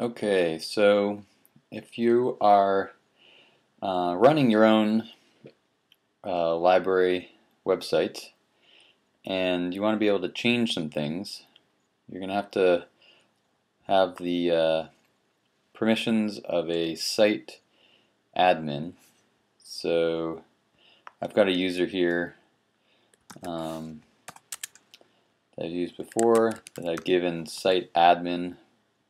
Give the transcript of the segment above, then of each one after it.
Okay, so if you are uh, running your own uh, library website and you want to be able to change some things, you're going to have to have the uh, permissions of a site admin. So I've got a user here um, that I've used before that I've given site admin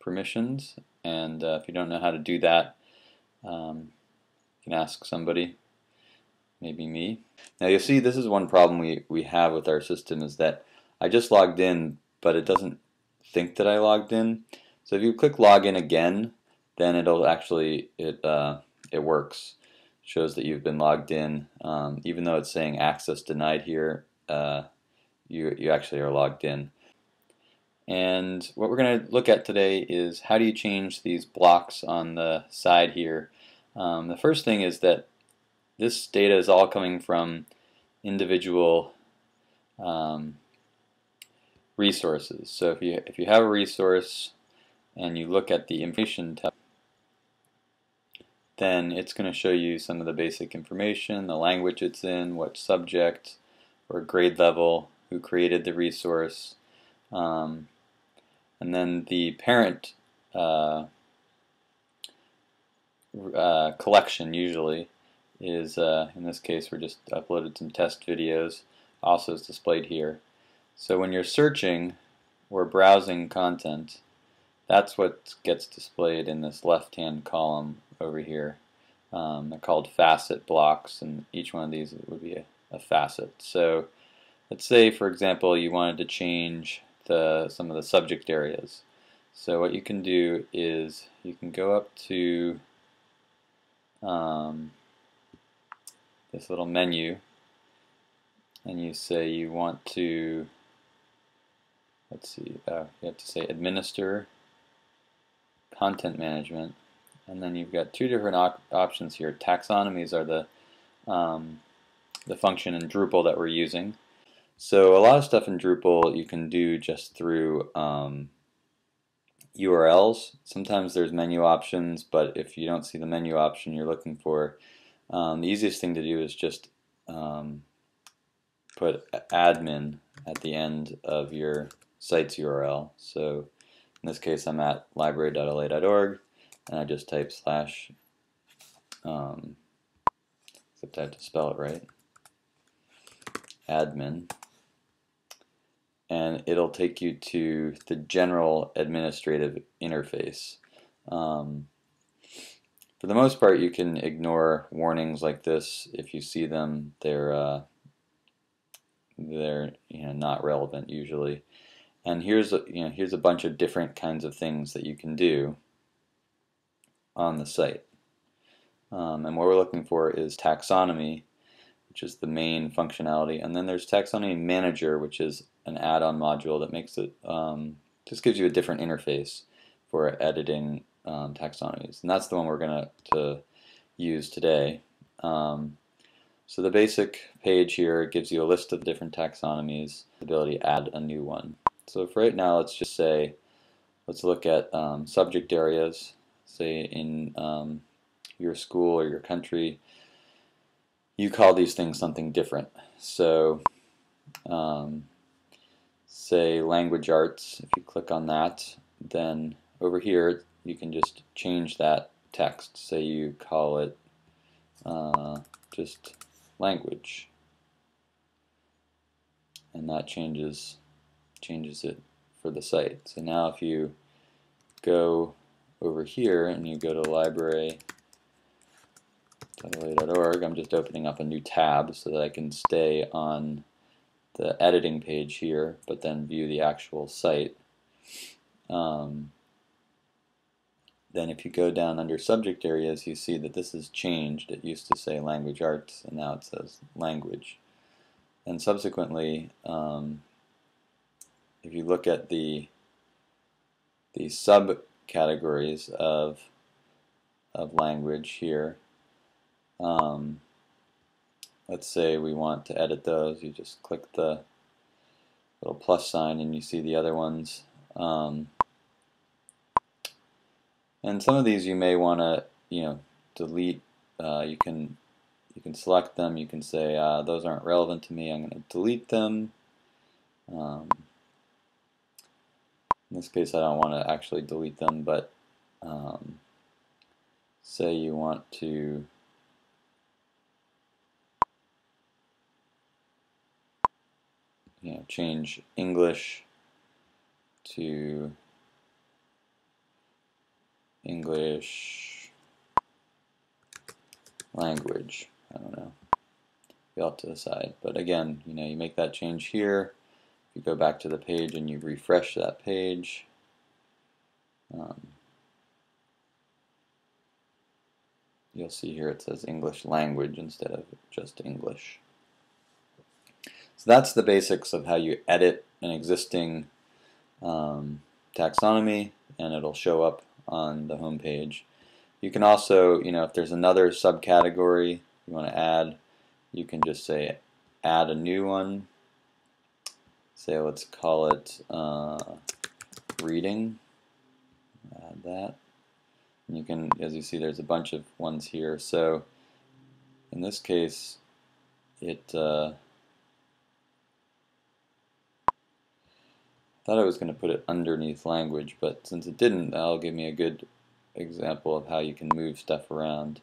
permissions and uh, if you don't know how to do that um, you can ask somebody maybe me. Now you'll see this is one problem we, we have with our system is that I just logged in but it doesn't think that I logged in. So if you click login again then it'll actually it uh, it works. It shows that you've been logged in. Um, even though it's saying access denied here uh, you, you actually are logged in and what we're going to look at today is how do you change these blocks on the side here. Um, the first thing is that this data is all coming from individual um, resources. So if you if you have a resource and you look at the information tab, then it's going to show you some of the basic information, the language it's in, what subject or grade level, who created the resource, um, and then the parent uh, uh, collection usually is, uh, in this case we're just uploaded some test videos, also is displayed here. So when you're searching or browsing content, that's what gets displayed in this left-hand column over here. Um, they're called facet blocks, and each one of these would be a, a facet. So let's say, for example, you wanted to change the, some of the subject areas. So what you can do is you can go up to um, this little menu and you say you want to let's see uh, you have to say administer content management and then you've got two different op options here taxonomies are the um, the function in Drupal that we're using so a lot of stuff in Drupal you can do just through um, URLs. Sometimes there's menu options, but if you don't see the menu option you're looking for, um, the easiest thing to do is just um, put admin at the end of your site's URL. So in this case I'm at library.la.org and I just type slash, um, except I have to spell it right, admin and it'll take you to the general administrative interface. Um, for the most part, you can ignore warnings like this. If you see them, they're uh, they're you know not relevant usually. And here's a you know here's a bunch of different kinds of things that you can do on the site. Um, and what we're looking for is taxonomy, which is the main functionality, and then there's taxonomy manager, which is an add-on module that makes it um, just gives you a different interface for editing um, taxonomies, and that's the one we're going to use today. Um, so the basic page here gives you a list of different taxonomies, the ability to add a new one. So for right now, let's just say, let's look at um, subject areas, say in um, your school or your country, you call these things something different. So um, say language arts, if you click on that, then over here you can just change that text. Say you call it uh, just language, and that changes changes it for the site. So now if you go over here and you go to I'm just opening up a new tab so that I can stay on the editing page here, but then view the actual site. Um, then if you go down under subject areas, you see that this has changed. It used to say language arts, and now it says language. And subsequently, um, if you look at the the subcategories of of language here, um, let's say we want to edit those, you just click the little plus sign and you see the other ones. Um, And some of these you may want to, you know, delete. Uh, you can you can select them. You can say uh, those aren't relevant to me. I'm going to delete them. Um, in this case, I don't want to actually delete them, but um, say you want to you know, change English to English language. I don't know. You'll have to decide. But again, you know, you make that change here. You go back to the page and you refresh that page, um, you'll see here it says English language instead of just English. So that's the basics of how you edit an existing um, taxonomy and it'll show up on the home page. You can also, you know, if there's another subcategory you want to add, you can just say add a new one. Say let's call it uh, reading. Add that. And you can, as you see, there's a bunch of ones here. So in this case, it uh, thought I was going to put it underneath language, but since it didn't, that'll give me a good example of how you can move stuff around.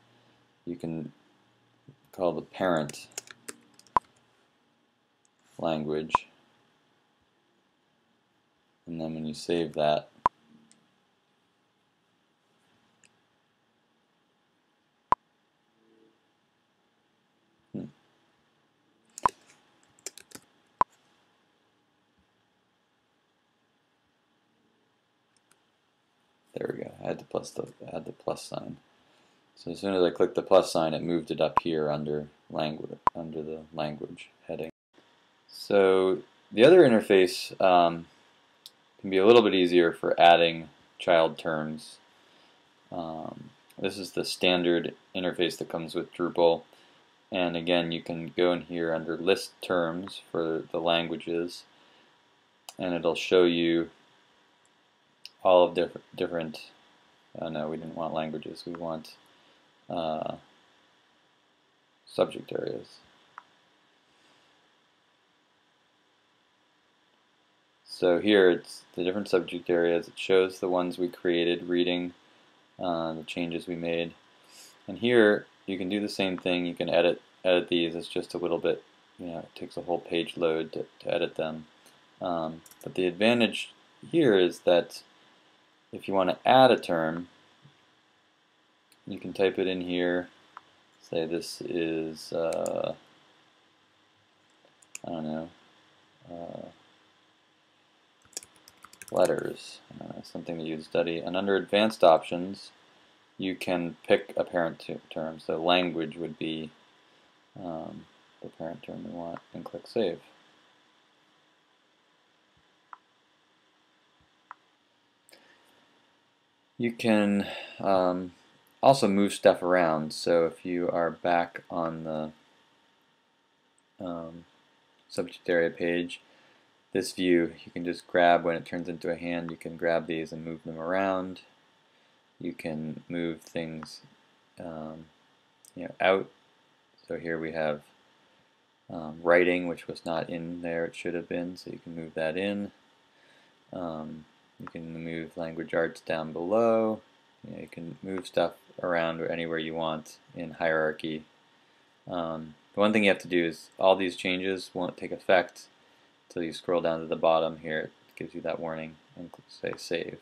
You can call the parent language, and then when you save that, There we go. I had to plus the add the plus sign. So as soon as I clicked the plus sign, it moved it up here under language under the language heading. So the other interface um, can be a little bit easier for adding child terms. Um, this is the standard interface that comes with Drupal. And again, you can go in here under list terms for the languages, and it'll show you all of different, different uh, no, we didn't want languages, we want uh, subject areas. So here it's the different subject areas. It shows the ones we created, reading, uh, the changes we made. And here you can do the same thing. You can edit edit these. It's just a little bit, you know, it takes a whole page load to, to edit them. Um, but the advantage here is that if you want to add a term, you can type it in here. Say this is, uh, I don't know, uh, letters, uh, something that you study. And under advanced options, you can pick a parent term. So language would be um, the parent term we want, and click Save. You can um, also move stuff around. So if you are back on the um, subject area page, this view you can just grab when it turns into a hand, you can grab these and move them around. You can move things um, you know, out. So here we have um, writing, which was not in there, it should have been, so you can move that in. Um, you can move language arts down below. You, know, you can move stuff around anywhere you want in hierarchy. Um, the one thing you have to do is all these changes won't take effect until you scroll down to the bottom here. It gives you that warning and say save.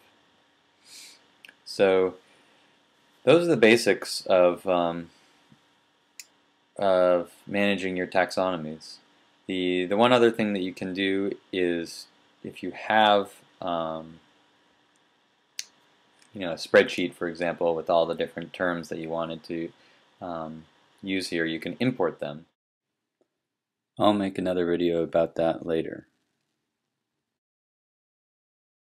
So those are the basics of um, of managing your taxonomies. The the one other thing that you can do is if you have um, you know, a spreadsheet, for example, with all the different terms that you wanted to um, use here, you can import them. I'll make another video about that later.